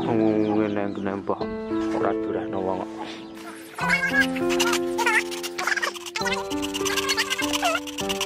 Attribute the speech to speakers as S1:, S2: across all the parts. S1: ngomongin yang nembak ora durah
S2: Thank you.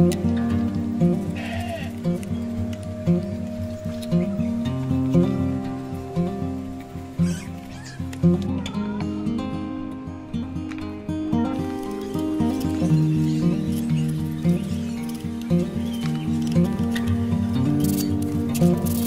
S2: thank mm -hmm.
S3: you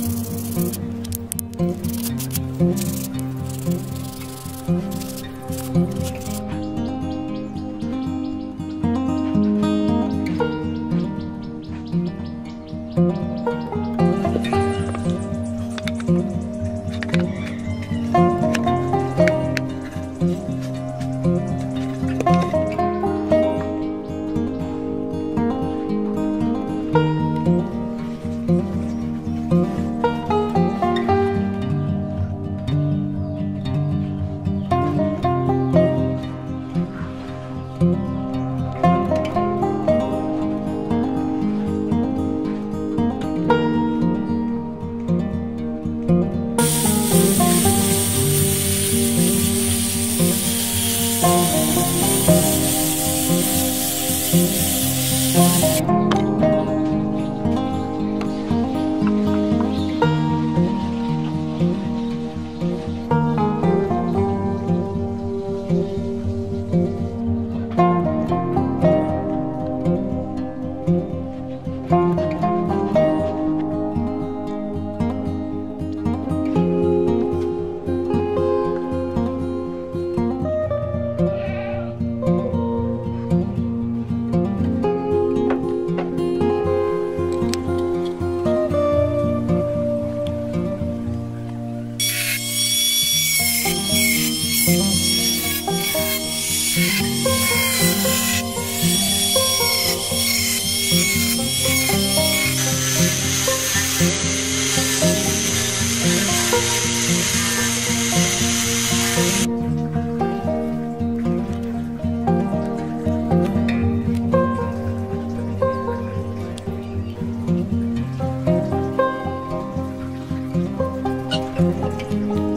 S3: Thank you.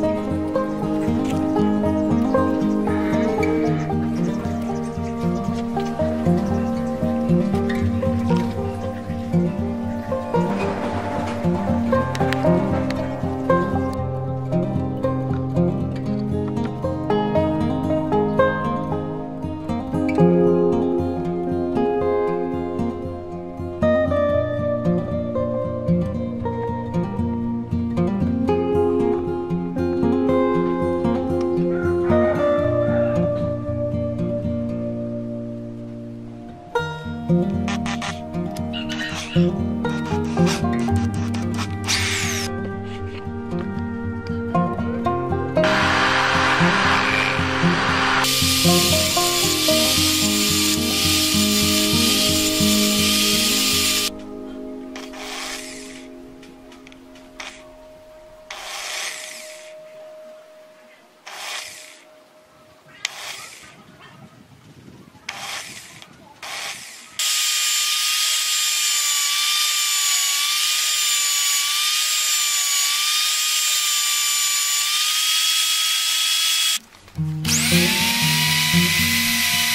S3: Música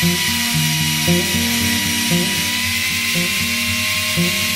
S3: Thank you.